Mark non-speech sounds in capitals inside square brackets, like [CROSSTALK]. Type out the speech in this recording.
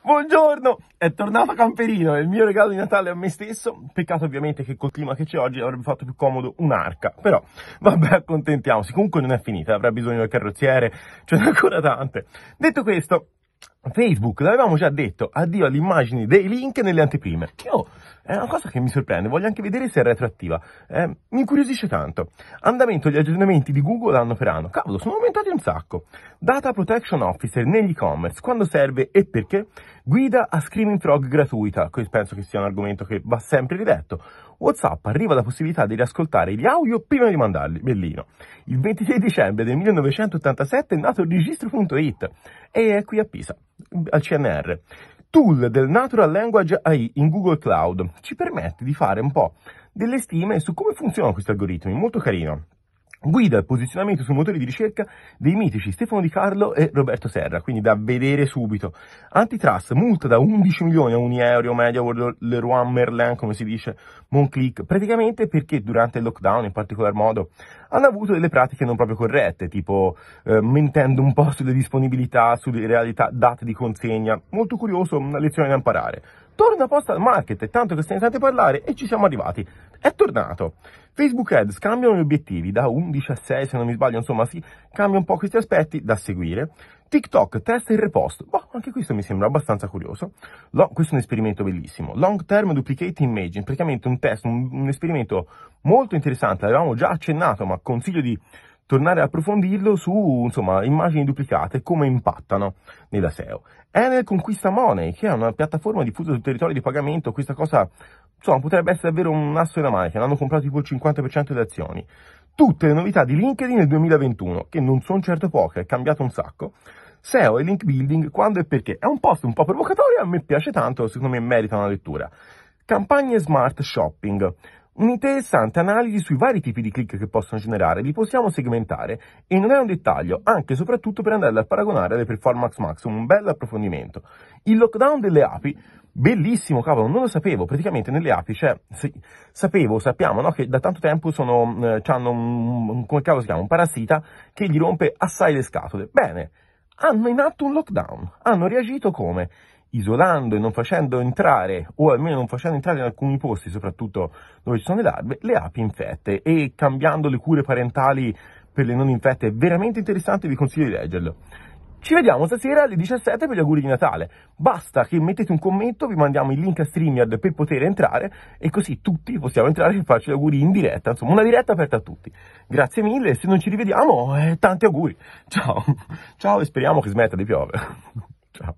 Buongiorno, è tornato Camperino, è il mio regalo di Natale a me stesso. Peccato ovviamente che col clima che c'è oggi avrebbe fatto più comodo un'arca, però vabbè, accontentiamoci. Comunque non è finita, avrà bisogno del carrozziere, ce n'è ancora tante. Detto questo, Facebook, l'avevamo già detto, addio alle immagini dei link nelle anteprime. Io, è una cosa che mi sorprende, voglio anche vedere se è retroattiva. Eh, mi incuriosisce tanto. Andamento degli aggiornamenti di Google anno per anno. Cavolo, sono aumentati un sacco. Data Protection Officer negli e-commerce, quando serve e perché? Guida a Screaming Frog gratuita, penso che sia un argomento che va sempre ridetto. WhatsApp arriva la possibilità di riascoltare gli audio prima di mandarli, bellino. Il 26 dicembre del 1987 è nato il registro.it e è qui a Pisa, al CNR. Tool del Natural Language AI in Google Cloud ci permette di fare un po' delle stime su come funzionano questi algoritmi, molto carino. Guida il posizionamento sui motori di ricerca dei mitici Stefano Di Carlo e Roberto Serra, quindi da vedere subito. Antitrust, multa da 11 milioni a Unieuro, MediaWorld, Leroy Merlin, come si dice, Monclick, praticamente perché durante il lockdown in particolar modo hanno avuto delle pratiche non proprio corrette, tipo eh, mentendo un po' sulle disponibilità, sulle realtà date di consegna. Molto curioso, una lezione da imparare torna Postal Market, tanto che se ne sente parlare e ci siamo arrivati. È tornato. Facebook Ads cambiano gli obiettivi da 11 a 6, se non mi sbaglio, insomma, si cambia un po' questi aspetti da seguire. TikTok testa il repost. Boh, anche questo mi sembra abbastanza curioso. Lo, questo è un esperimento bellissimo. Long Term Duplicate Imaging, praticamente un test, un, un esperimento molto interessante, l'avevamo già accennato, ma consiglio di tornare a approfondirlo su insomma, immagini duplicate, come impattano nella SEO. Enel conquista Money, che è una piattaforma diffusa sul territorio di pagamento, questa cosa insomma, potrebbe essere davvero un asso della manica, hanno comprato tipo il 50% delle azioni. Tutte le novità di LinkedIn nel 2021, che non sono certo poche, è cambiato un sacco. SEO e link building, quando e perché. È un post un po' provocatorio, a me piace tanto, secondo me merita una lettura. Campagne smart shopping. Un'interessante analisi sui vari tipi di click che possono generare, li possiamo segmentare e non è un dettaglio, anche e soprattutto per andarle a paragonare alle performance max, un bel approfondimento. Il lockdown delle api, bellissimo, cavolo, non lo sapevo, praticamente nelle api sì, sapevo, sappiamo, no, che da tanto tempo sono, eh, hanno un, come cavolo si chiama, un parassita che gli rompe assai le scatole. Bene, hanno in atto un lockdown, hanno reagito come? Isolando e non facendo entrare, o almeno non facendo entrare in alcuni posti, soprattutto dove ci sono le larve, le api infette e cambiando le cure parentali per le non infette. È veramente interessante, vi consiglio di leggerlo. Ci vediamo stasera alle 17 per gli auguri di Natale. Basta che mettete un commento, vi mandiamo il link a StreamYard per poter entrare e così tutti possiamo entrare e farci gli auguri in diretta. Insomma, una diretta aperta a tutti. Grazie mille, se non ci rivediamo, eh, tanti auguri. Ciao. Ciao e speriamo che smetta di piovere. [LAUGHS] Ciao.